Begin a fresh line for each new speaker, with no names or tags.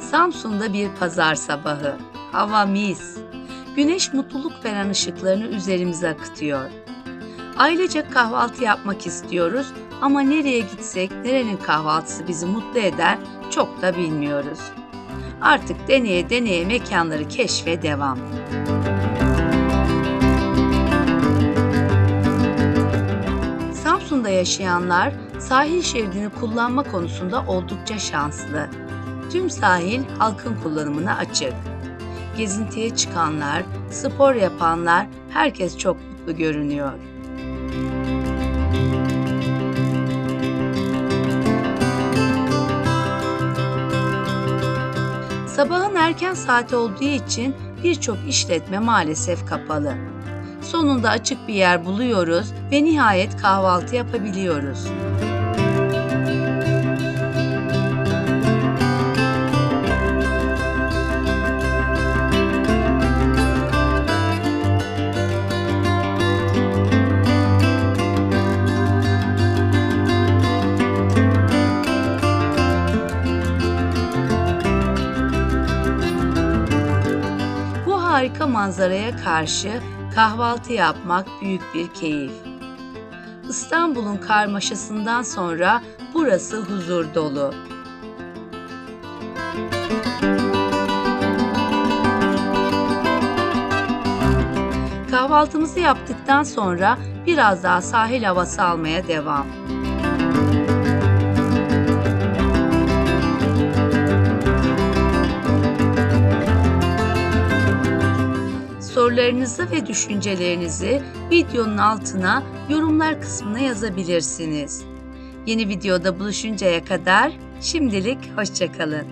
Samsun'da bir pazar sabahı. Hava mis. Güneş mutluluk veren ışıklarını üzerimize akıtıyor. Ailece kahvaltı yapmak istiyoruz ama nereye gitsek, nerenin kahvaltısı bizi mutlu eder çok da bilmiyoruz. Artık deneye deneye mekanları keşfe devam. Samsun'da yaşayanlar sahil şeridini kullanma konusunda oldukça şanslı. Tüm sahil halkın kullanımına açık. Gezintiye çıkanlar, spor yapanlar herkes çok mutlu görünüyor. Sabahın erken saati olduğu için birçok işletme maalesef kapalı. Sonunda açık bir yer buluyoruz ve nihayet kahvaltı yapabiliyoruz. Harika manzaraya karşı kahvaltı yapmak büyük bir keyif. İstanbul'un karmaşasından sonra burası huzur dolu. Kahvaltımızı yaptıktan sonra biraz daha sahil havası almaya devam. Sorularınızı ve düşüncelerinizi videonun altına yorumlar kısmına yazabilirsiniz. Yeni videoda buluşuncaya kadar şimdilik hoşçakalın.